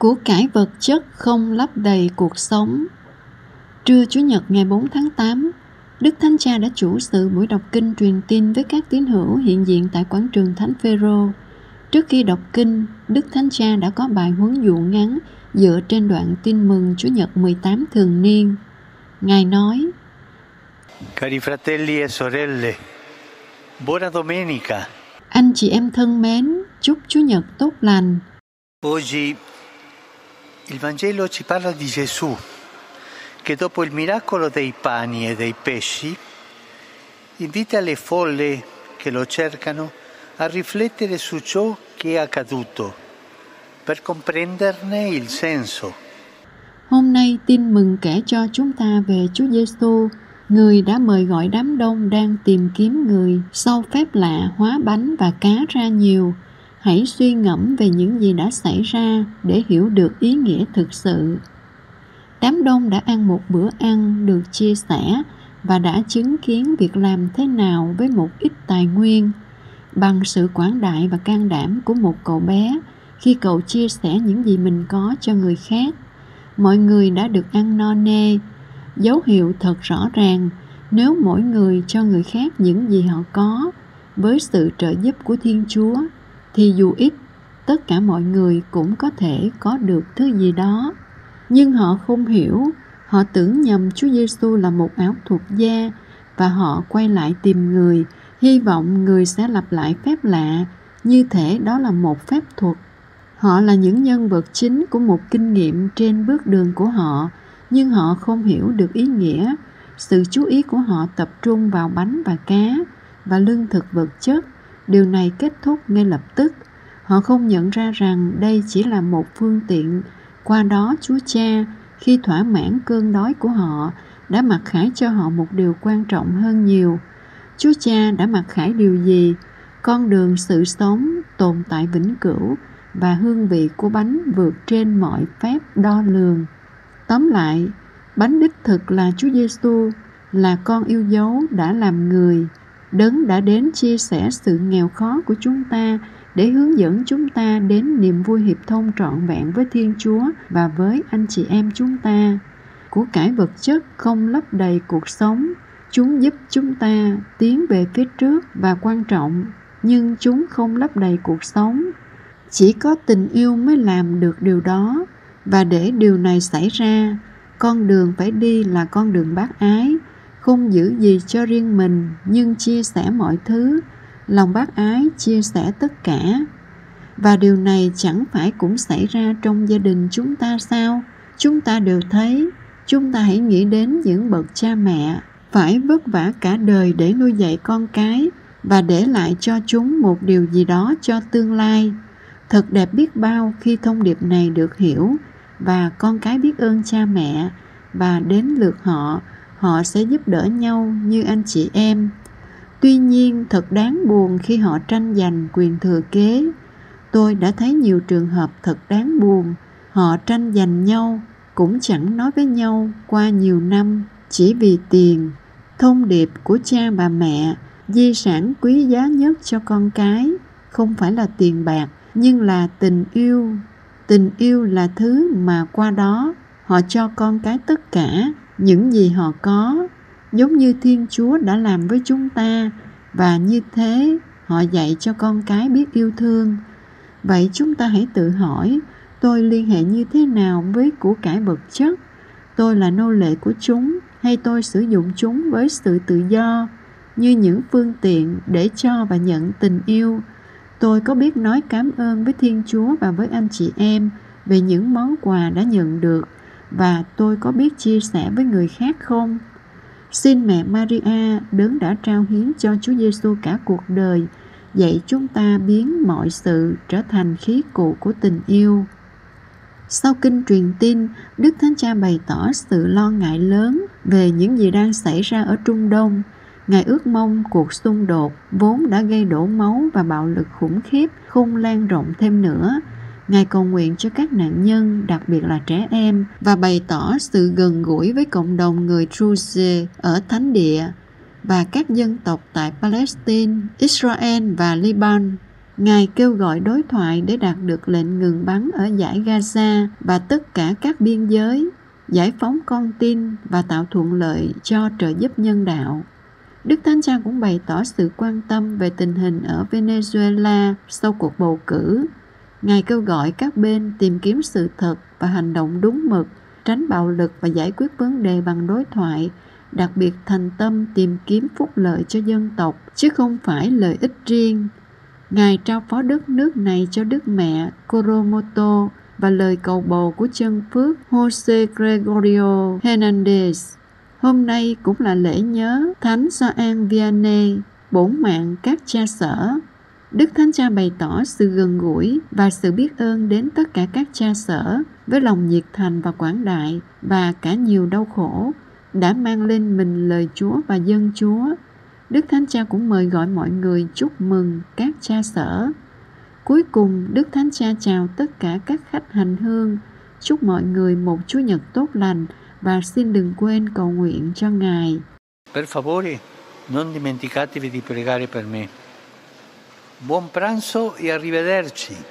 Của cải vật chất không lấp đầy cuộc sống. Trưa Chủ nhật ngày 4 tháng 8, Đức Thánh Cha đã chủ sự buổi đọc kinh truyền tin với các tín hữu hiện diện tại quảng trường Thánh Phêrô. Trước khi đọc kinh, Đức Thánh Cha đã có bài huấn dụ ngắn dựa trên đoạn tin mừng Chủ nhật 18 thường niên. Ngài nói: Cari fratelli e sorelle, buona domenica. Anh chị em thân mến, chúc Chủ nhật tốt lành. Oggi il Vangelo ci parla di Gesù che dopo il miracolo dei pani e dei pesci invita le folle che lo cercano a riflettere su ciò che è accaduto per comprenderne il senso. Hôm nay tin mừng kể cho chúng ta về Chúa Giêsu, người đã mời gọi đám đông đang tìm kiếm người sau phép lạ hóa bánh và cá ra nhiều. Hãy suy ngẫm về những gì đã xảy ra để hiểu được ý nghĩa thực sự. Đám đông đã ăn một bữa ăn được chia sẻ và đã chứng kiến việc làm thế nào với một ít tài nguyên bằng sự quảng đại và can đảm của một cậu bé, khi cậu chia sẻ những gì mình có cho người khác, mọi người đã được ăn no nê dấu hiệu thật rõ ràng, nếu mỗi người cho người khác những gì họ có, với sự trợ giúp của thiên chúa thì dù ít, tất cả mọi người cũng có thể có được thứ gì đó. Nhưng họ không hiểu, họ tưởng nhầm chúa giêsu là một áo thuộc da và họ quay lại tìm người, hy vọng người sẽ lặp lại phép lạ, như thể đó là một phép thuật. Họ là những nhân vật chính của một kinh nghiệm trên bước đường của họ, nhưng họ không hiểu được ý nghĩa, sự chú ý của họ tập trung vào bánh và cá và lương thực vật chất điều này kết thúc ngay lập tức. Họ không nhận ra rằng đây chỉ là một phương tiện. Qua đó chúa cha khi thỏa mãn cơn đói của họ đã mặc khải cho họ một điều quan trọng hơn nhiều. Chúa cha đã mặc khải điều gì? Con đường sự sống tồn tại vĩnh cửu và hương vị của bánh vượt trên mọi phép đo lường. Tóm lại, bánh đích thực là Chúa Giêsu là con yêu dấu đã làm người, đấng đã đến chia sẻ sự nghèo khó của chúng ta để hướng dẫn chúng ta đến niềm vui hiệp thông trọn vẹn với Thiên Chúa và với anh chị em chúng ta. Của cải vật chất không lấp đầy cuộc sống, chúng giúp chúng ta tiến về phía trước và quan trọng, nhưng chúng không lấp đầy cuộc sống chỉ có tình yêu mới làm được điều đó và để điều này xảy ra con đường phải đi là con đường bác ái không giữ gì cho riêng mình nhưng chia sẻ mọi thứ. Lòng bác ái chia sẻ tất cả. Và điều này chẳng phải cũng xảy ra trong gia đình chúng ta sao? Chúng ta đều thấy. Chúng ta hãy nghĩ đến những bậc cha mẹ. Phải vất vả cả đời để nuôi dạy con cái và để lại cho chúng một điều gì đó cho tương lai. Thật đẹp biết bao khi thông điệp này được hiểu và con cái biết ơn cha mẹ và đến lượt họ, họ sẽ giúp đỡ nhau như anh chị em. Tuy nhiên thật đáng buồn khi họ tranh giành quyền thừa kế. Tôi đã thấy nhiều trường hợp thật đáng buồn. Họ tranh giành nhau, cũng chẳng nói với nhau qua nhiều năm chỉ vì tiền. Thông điệp của cha và mẹ, di sản quý giá nhất cho con cái, không phải là tiền bạc nhưng là tình yêu tình yêu là thứ mà qua đó họ cho con cái tất cả những gì họ có, giống như thiên chúa đã làm với chúng ta, và như thế họ dạy cho con cái biết yêu thương. Vậy chúng ta hãy tự hỏi, tôi liên hệ như thế nào với của cải vật chất? Tôi là nô lệ của chúng hay tôi sử dụng chúng với sự tự do, như những phương tiện để cho và nhận tình yêu? Tôi có biết nói cảm ơn với Thiên Chúa và với anh chị em về những món quà đã nhận được và tôi có biết chia sẻ với người khác không? Xin mẹ Maria đấng đã trao hiến cho Chúa Giêsu cả cuộc đời, dạy chúng ta biến mọi sự trở thành khí cụ của tình yêu. Sau kinh truyền tin, Đức Thánh Cha bày tỏ sự lo ngại lớn về những gì đang xảy ra ở Trung Đông – Ngài ước mong cuộc xung đột vốn đã gây đổ máu và bạo lực khủng khiếp không lan rộng thêm nữa. Ngài cầu nguyện cho các nạn nhân, đặc biệt là trẻ em, và bày tỏ sự gần gũi với cộng đồng người Druze ở Thánh Địa và các dân tộc tại Palestine, Israel và Liban. Ngài kêu gọi đối thoại để đạt được lệnh ngừng bắn ở giải Gaza và tất cả các biên giới, giải phóng con tin và tạo thuận lợi cho trợ giúp nhân đạo. Đức Thánh Cha cũng bày tỏ sự quan tâm về tình hình ở Venezuela sau cuộc bầu cử. Ngài kêu gọi các bên tìm kiếm sự thật và hành động đúng mực, tránh bạo lực và giải quyết vấn đề bằng đối thoại, đặc biệt thành tâm tìm kiếm phúc lợi cho dân tộc, chứ không phải lợi ích riêng. Ngài trao phó đất nước này cho Đức Mẹ Coromoto và lời cầu bầu của chân phước Jose Gregorio Hernandez. Hôm nay cũng là lễ nhớ Thánh Gioan Vianney, bổn mạng các cha sở. Đức Thánh Cha bày tỏ sự gần gũi và sự biết ơn đến tất cả các cha sở với lòng nhiệt thành và quảng đại và cả nhiều đau khổ đã mang lên mình lời Chúa và dân Chúa. Đức Thánh Cha cũng mời gọi mọi người chúc mừng các cha sở. Cuối cùng, Đức Thánh Cha chào tất cả các khách hành hương, chúc mọi người một Chúa Nhật tốt lành và xin đừng quên cầu nguyện cho Ngài. Per favore, non dimenticatevi di pregare per me. Buon pranzo e arrivederci.